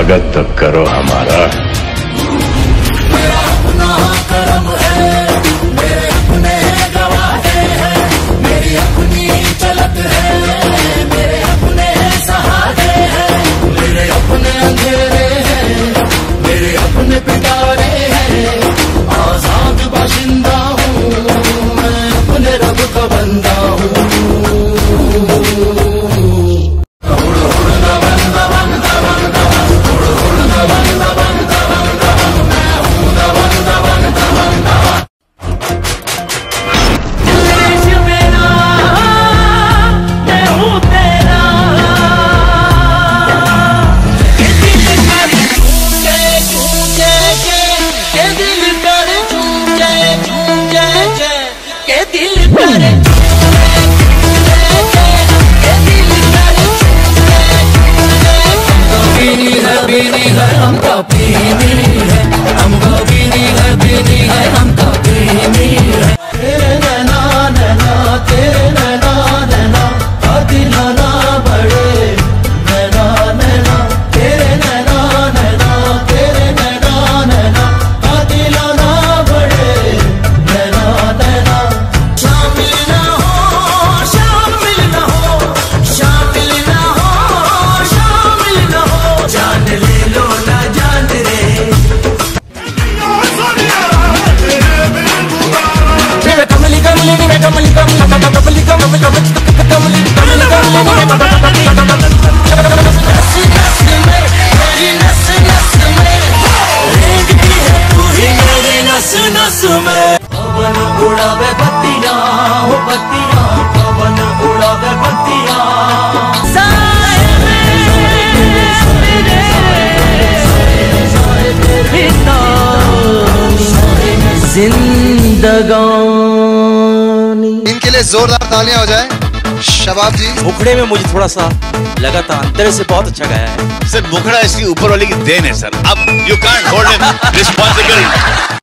स्वागत तो करो हमारा। पीनी है हमको पीनी है हमको पीनी है पीनी है हमको पीनी पवन उड़ावे पत्तियाँ जिंदगानी। इनके लिए जोरदार तालियाँ हो जाए। शबाब जी। मुखड़े में मुझे थोड़ा सा लगा था अंदर से बहुत अच्छा गाया है। सर मुखड़ा इसकी ऊपर वाले की देन है सर। अब you can't hold him responsible